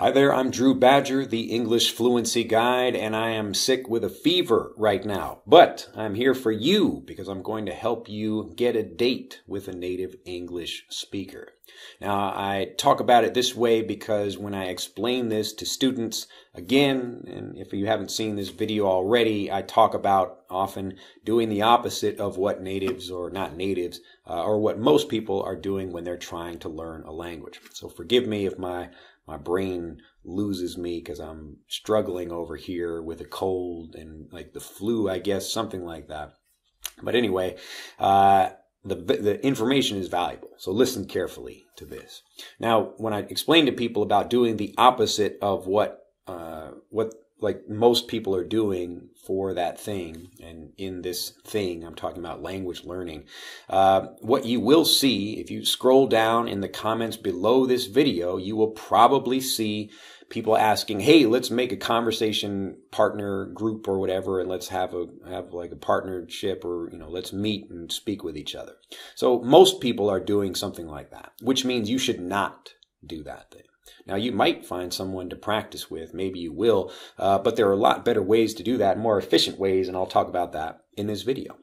Hi there, I'm Drew Badger, the English Fluency Guide, and I am sick with a fever right now. But I'm here for you because I'm going to help you get a date with a native English speaker. Now, I talk about it this way because when I explain this to students, again, and if you haven't seen this video already, I talk about often doing the opposite of what natives or not natives, uh, or what most people are doing when they're trying to learn a language. So forgive me if my my brain loses me because I'm struggling over here with a cold and like the flu, I guess, something like that. But anyway, uh, the, the information is valuable. So listen carefully to this. Now, when I explain to people about doing the opposite of what, uh, what like most people are doing for that thing and in this thing i'm talking about language learning uh, what you will see if you scroll down in the comments below this video you will probably see people asking hey let's make a conversation partner group or whatever and let's have a have like a partnership or you know let's meet and speak with each other. So most people are doing something like that which means you should not do that thing now, you might find someone to practice with, maybe you will, uh, but there are a lot better ways to do that, more efficient ways, and I'll talk about that in this video.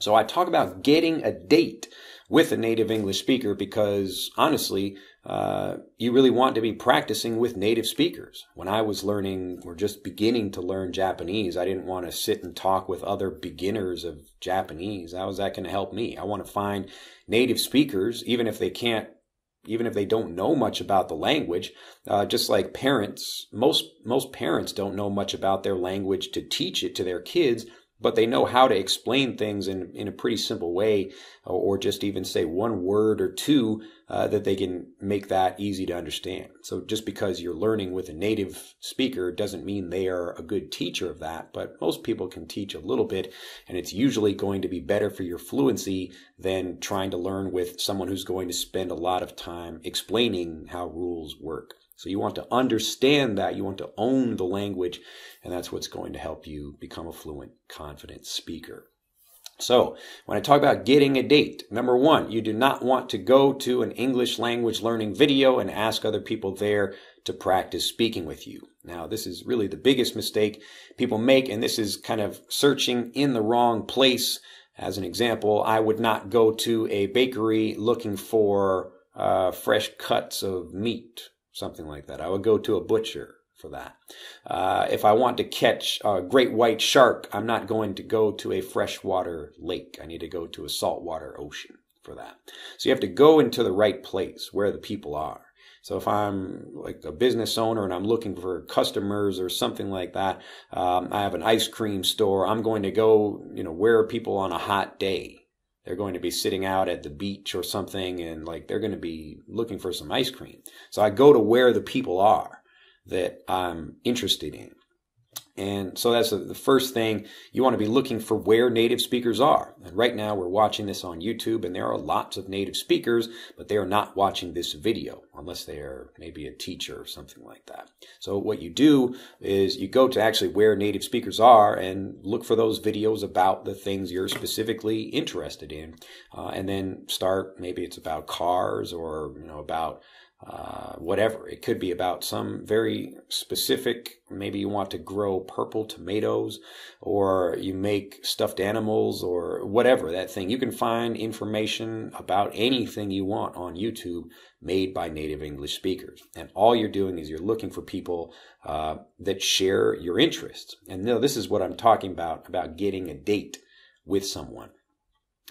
So I talk about getting a date with a native English speaker because honestly, uh, you really want to be practicing with native speakers. When I was learning or just beginning to learn Japanese, I didn't want to sit and talk with other beginners of Japanese. How is that going to help me? I want to find native speakers, even if they can't even if they don't know much about the language, uh, just like parents, most most parents don't know much about their language to teach it to their kids but they know how to explain things in, in a pretty simple way, or just even say one word or two uh, that they can make that easy to understand. So just because you're learning with a native speaker doesn't mean they are a good teacher of that, but most people can teach a little bit, and it's usually going to be better for your fluency than trying to learn with someone who's going to spend a lot of time explaining how rules work. So you want to understand that, you want to own the language, and that's what's going to help you become a fluent, confident speaker. So, when I talk about getting a date, number one, you do not want to go to an English language learning video and ask other people there to practice speaking with you. Now, this is really the biggest mistake people make, and this is kind of searching in the wrong place. As an example, I would not go to a bakery looking for uh, fresh cuts of meat something like that. I would go to a butcher for that. Uh, if I want to catch a great white shark, I'm not going to go to a freshwater lake. I need to go to a saltwater ocean for that. So you have to go into the right place where the people are. So if I'm like a business owner and I'm looking for customers or something like that, um, I have an ice cream store. I'm going to go, you know, where are people on a hot day? They're going to be sitting out at the beach or something and like they're going to be looking for some ice cream. So I go to where the people are that I'm interested in. And so that's the first thing you want to be looking for where native speakers are. And right now we're watching this on YouTube and there are lots of native speakers, but they are not watching this video unless they are maybe a teacher or something like that. So what you do is you go to actually where native speakers are and look for those videos about the things you're specifically interested in. Uh, and then start, maybe it's about cars or, you know, about uh, whatever. It could be about some very specific, maybe you want to grow purple tomatoes or you make stuffed animals or whatever that thing. You can find information about anything you want on YouTube made by native English speakers. And all you're doing is you're looking for people uh, that share your interests. And know, this is what I'm talking about, about getting a date with someone.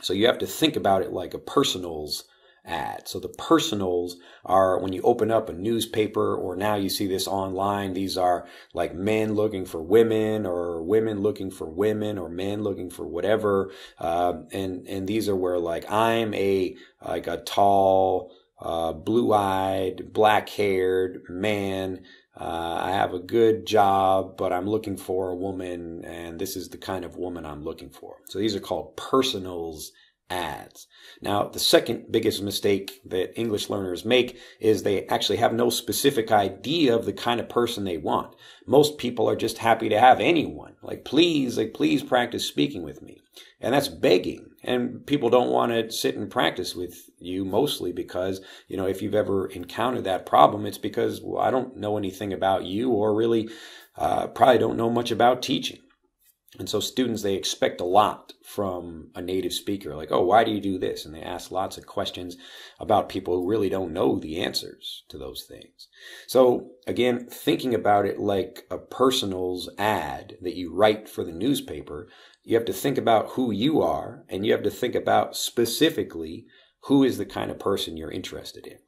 So you have to think about it like a personals So the personals are when you open up a newspaper or now you see this online, these are like men looking for women or women looking for women or men looking for whatever. Uh, and, and these are where like I'm a, like a tall, uh, blue eyed, black haired man. Uh, I have a good job, but I'm looking for a woman, and this is the kind of woman I'm looking for. So these are called personals ads. Now, the second biggest mistake that English learners make is they actually have no specific idea of the kind of person they want. Most people are just happy to have anyone. Like, please, like, please practice speaking with me. And that's begging. And people don't want to sit and practice with you mostly because, you know, if you've ever encountered that problem, it's because, well, I don't know anything about you or really uh, probably don't know much about teaching. And so students, they expect a lot from a native speaker, like, oh, why do you do this? And they ask lots of questions about people who really don't know the answers to those things. So again, thinking about it like a personals ad that you write for the newspaper, you have to think about who you are and you have to think about specifically who is the kind of person you're interested in.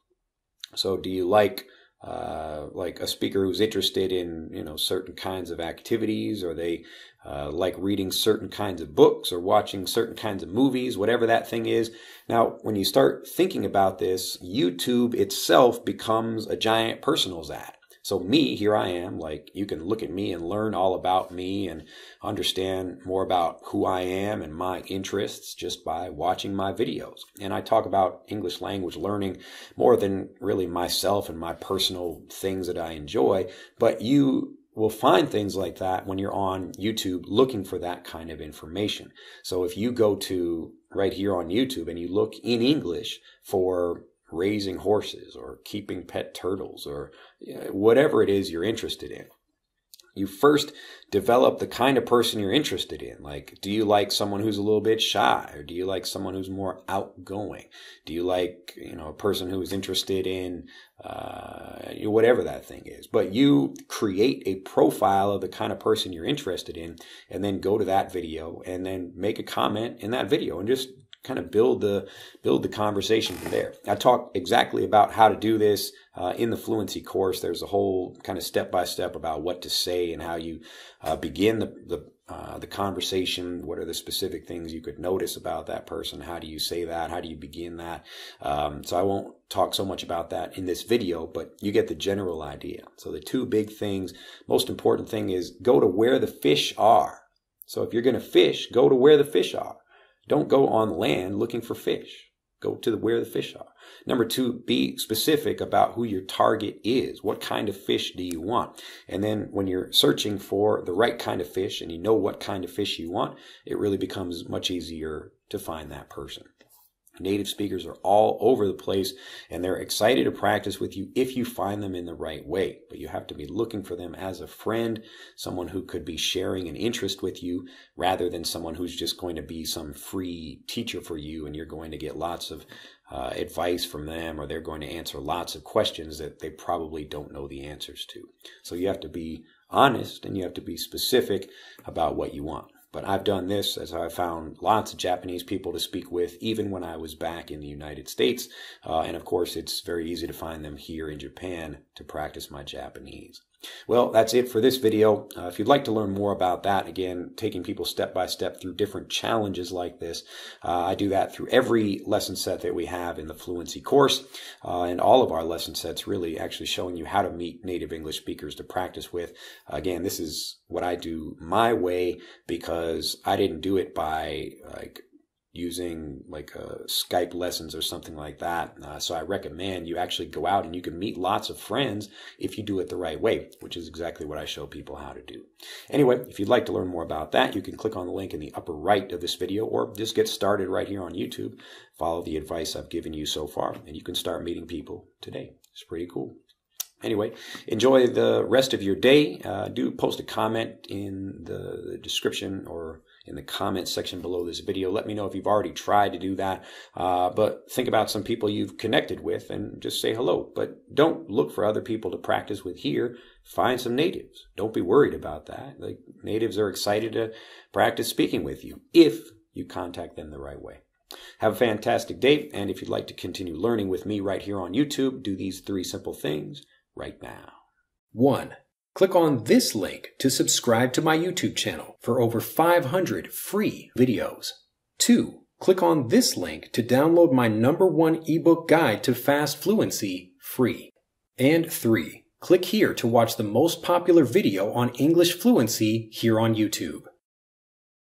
So do you like uh, like a speaker who's interested in you know certain kinds of activities or they uh, like reading certain kinds of books or watching certain kinds of movies whatever that thing is. Now when you start thinking about this youtube itself becomes a giant personals ad so me, here I am, like you can look at me and learn all about me and understand more about who I am and my interests just by watching my videos. And I talk about English language learning more than really myself and my personal things that I enjoy, but you will find things like that when you're on YouTube looking for that kind of information. So if you go to right here on YouTube and you look in English for raising horses or keeping pet turtles or whatever it is you're interested in. You first develop the kind of person you're interested in. Like, do you like someone who's a little bit shy or do you like someone who's more outgoing? Do you like, you know, a person who's interested in, uh, whatever that thing is? But you create a profile of the kind of person you're interested in and then go to that video and then make a comment in that video and just kind of build the build the conversation from there. I talk exactly about how to do this uh, in the fluency course. There's a whole kind of step by step about what to say and how you uh, begin the the uh, the conversation. What are the specific things you could notice about that person? How do you say that? How do you begin that? Um, so I won't talk so much about that in this video, but you get the general idea. So the two big things, most important thing is go to where the fish are. So if you're going to fish, go to where the fish are. Don't go on land looking for fish. Go to the, where the fish are. Number two, be specific about who your target is. What kind of fish do you want? And then when you're searching for the right kind of fish and you know what kind of fish you want, it really becomes much easier to find that person. Native speakers are all over the place and they're excited to practice with you if you find them in the right way. But you have to be looking for them as a friend, someone who could be sharing an interest with you rather than someone who's just going to be some free teacher for you and you're going to get lots of uh, advice from them or they're going to answer lots of questions that they probably don't know the answers to. So you have to be honest and you have to be specific about what you want. But I've done this as I found lots of Japanese people to speak with, even when I was back in the United States. Uh, and of course, it's very easy to find them here in Japan to practice my Japanese. Well, that's it for this video. Uh, if you'd like to learn more about that, again, taking people step by step through different challenges like this, uh, I do that through every lesson set that we have in the fluency course, uh, and all of our lesson sets really actually showing you how to meet native English speakers to practice with. Again, this is what I do my way because I didn't do it by like using like uh, Skype lessons or something like that. Uh, so I recommend you actually go out and you can meet lots of friends if you do it the right way, which is exactly what I show people how to do. Anyway, if you'd like to learn more about that, you can click on the link in the upper right of this video or just get started right here on YouTube. Follow the advice I've given you so far and you can start meeting people today. It's pretty cool. Anyway, enjoy the rest of your day. Uh, do post a comment in the, the description or in the comments section below this video. Let me know if you've already tried to do that. Uh, but think about some people you've connected with and just say hello. But don't look for other people to practice with here. Find some natives. Don't be worried about that. Like natives are excited to practice speaking with you if you contact them the right way. Have a fantastic day. And if you'd like to continue learning with me right here on YouTube, do these three simple things right now. One, Click on this link to subscribe to my YouTube channel for over 500 free videos. 2. Click on this link to download my number one ebook guide to fast fluency free. And 3. Click here to watch the most popular video on English fluency here on YouTube.